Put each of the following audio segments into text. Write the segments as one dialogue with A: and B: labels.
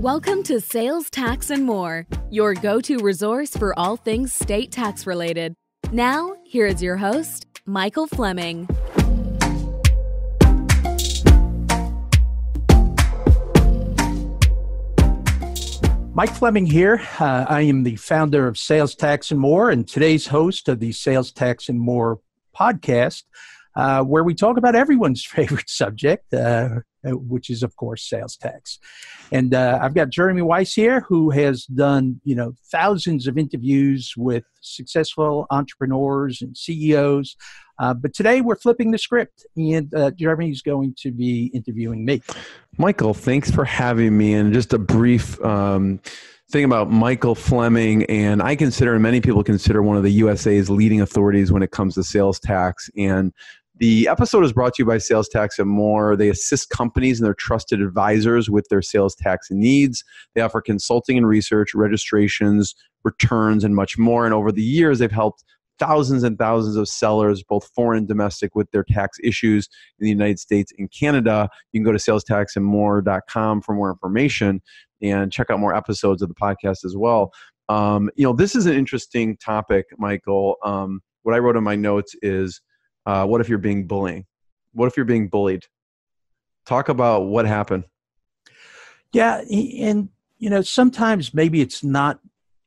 A: Welcome to Sales Tax and More, your go to resource for all things state tax related. Now, here is your host, Michael Fleming.
B: Mike Fleming here. Uh, I am the founder of Sales Tax and More and today's host of the Sales Tax and More podcast, uh, where we talk about everyone's favorite subject, uh, which is, of course, sales tax. And uh, I've got Jeremy Weisz here, who has done you know thousands of interviews with successful entrepreneurs and CEOs. Uh, but today we're flipping the script, and uh, Jeremy's going to be interviewing me.
C: Michael, thanks for having me. And just a brief um, thing about Michael Fleming, and I consider, and many people consider, one of the USA's leading authorities when it comes to sales tax. And the episode is brought to you by Sales Tax and More. They assist companies and their trusted advisors with their sales tax needs. They offer consulting and research, registrations, returns, and much more. And over the years, they've helped thousands and thousands of sellers, both foreign and domestic, with their tax issues in the United States and Canada. You can go to salestaxandmore.com for more information and check out more episodes of the podcast as well. Um, you know, this is an interesting topic, Michael. Um, what I wrote in my notes is uh, what if you're being bullying? What if you're being bullied? Talk about what happened.
B: Yeah, and you know, sometimes maybe it's not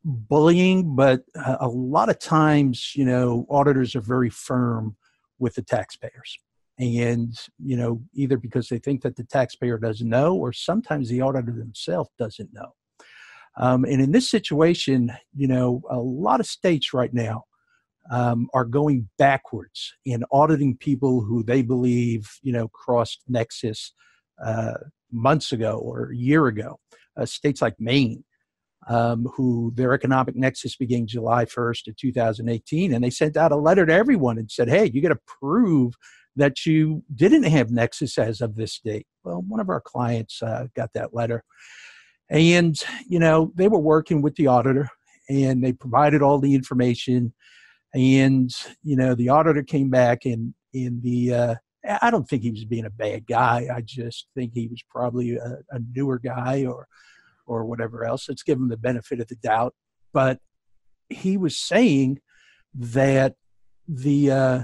B: bullying, but a lot of times, you know, auditors are very firm with the taxpayers. And, you know, either because they think that the taxpayer doesn't know, or sometimes the auditor themselves doesn't know. Um, and in this situation, you know, a lot of states right now um, are going backwards in auditing people who they believe, you know, crossed Nexus uh, months ago or a year ago. Uh, states like Maine, um, who their economic nexus began July 1st of 2018. And they sent out a letter to everyone and said, hey, you got to prove that you didn't have nexus as of this date. Well, one of our clients uh, got that letter. And, you know, they were working with the auditor and they provided all the information. And, you know, the auditor came back and in the, uh, I don't think he was being a bad guy. I just think he was probably a, a newer guy or or whatever else. Let's give him the benefit of the doubt. But he was saying that the uh,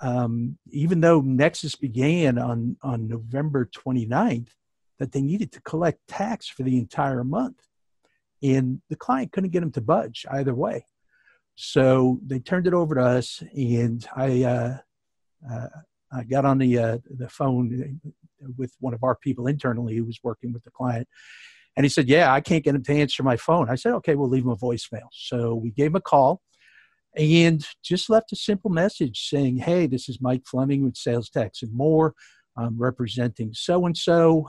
B: um, even though Nexus began on on November 29th, that they needed to collect tax for the entire month, and the client couldn't get him to budge either way. So they turned it over to us, and I uh, uh, I got on the uh, the phone with one of our people internally who was working with the client. And he said, Yeah, I can't get him to answer my phone. I said, Okay, we'll leave him a voicemail. So we gave him a call and just left a simple message saying, Hey, this is Mike Fleming with Sales Tax and More. I'm representing so and so.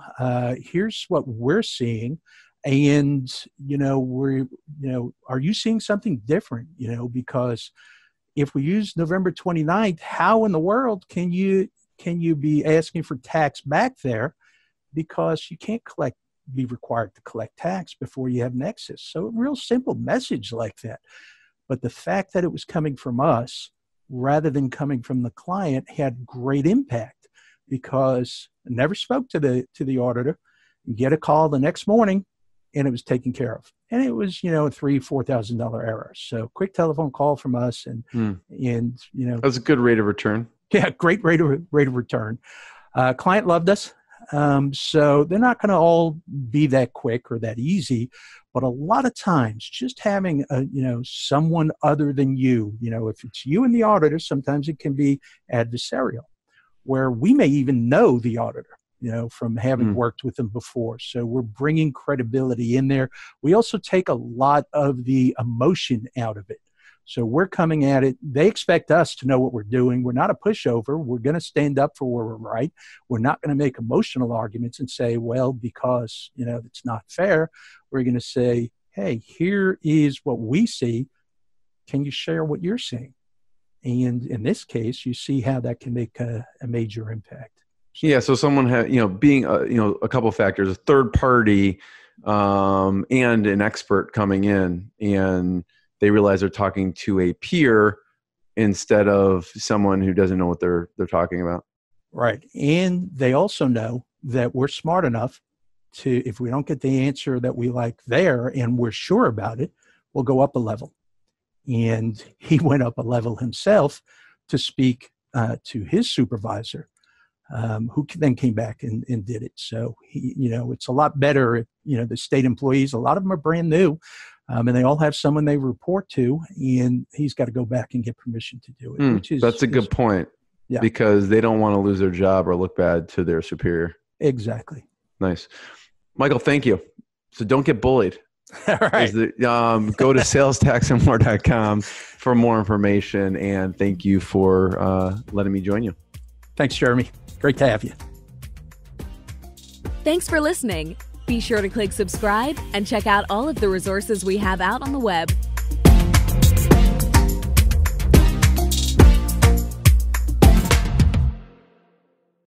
B: Here's what we're seeing. And, you know, we're, you know, are you seeing something different? You know, because if we use November 29th, how in the world can you can you be asking for tax back there? Because you can't collect be required to collect tax before you have nexus. So a real simple message like that. But the fact that it was coming from us rather than coming from the client had great impact because I never spoke to the to the auditor. Get a call the next morning and it was taken care of and it was you know a three four thousand dollar error so quick telephone call from us and mm. and you know
C: that's a good rate of return
B: yeah, great rate of rate of return. Uh, client loved us, um, so they're not going to all be that quick or that easy. But a lot of times, just having a you know someone other than you, you know, if it's you and the auditor, sometimes it can be adversarial, where we may even know the auditor you know, from having mm. worked with them before. So we're bringing credibility in there. We also take a lot of the emotion out of it. So we're coming at it. They expect us to know what we're doing. We're not a pushover. We're going to stand up for where we're right. We're not going to make emotional arguments and say, well, because, you know, it's not fair. We're going to say, hey, here is what we see. Can you share what you're seeing? And in this case, you see how that can make a, a major impact.
C: Yeah. So someone had, you know, being, a, you know, a couple factors, a third party um, and an expert coming in and, they realize they're talking to a peer instead of someone who doesn't know what they're they're talking about.
B: Right. And they also know that we're smart enough to if we don't get the answer that we like there and we're sure about it, we'll go up a level. And he went up a level himself to speak uh, to his supervisor, um, who then came back and, and did it. So he, you know, it's a lot better. If, you know, the state employees, a lot of them are brand new, um, and they all have someone they report to, and he's got to go back and get permission to do it.
C: Mm,
B: which is
C: that's a good
B: is,
C: point.
B: Yeah.
C: Because they don't want to lose their job or look bad to their superior.
B: Exactly.
C: Nice. Michael, thank you. So don't get bullied.
B: All right.
C: The, um, go to salestaxandmore.com for more information. And thank you for uh, letting me join you.
B: Thanks, Jeremy. Great to have you.
A: Thanks for listening. Be sure to click subscribe and check out all of the resources we have out on the web